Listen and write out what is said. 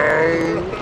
Não.